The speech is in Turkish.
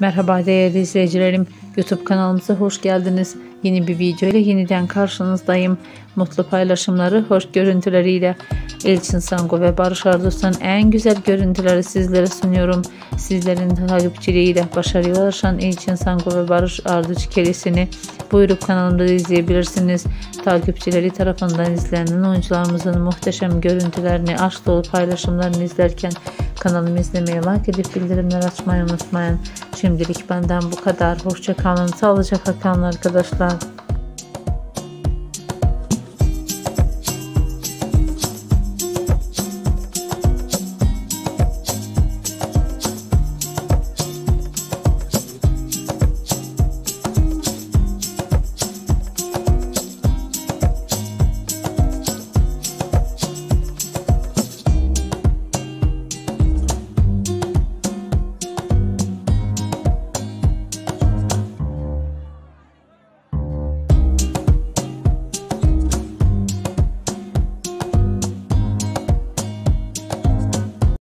Merhaba değerli izleyicilerim. YouTube kanalımıza hoş geldiniz. Yeni bir video ile yeniden karşınızdayım. Mutlu paylaşımları, hoş görüntüleriyle Elçin Sango ve Barış Arduç'tan en güzel görüntüleri sizlere sunuyorum. Sizlerin takipçiliğiyle başarıya ulaşan Elçin Sango ve Barış Arduç ikilisini buyurup kanalımda izleyebilirsiniz. Takipçileri tarafından izlenen oyuncularımızın muhteşem görüntülerini, aşk dolu paylaşımlarını izlerken kanalımı izlemeyi, like edip bildirimler açmayı unutmayın. Şimdilik benden bu kadar. Hoşçakalın, sağlıcakla kalın arkadaşlar.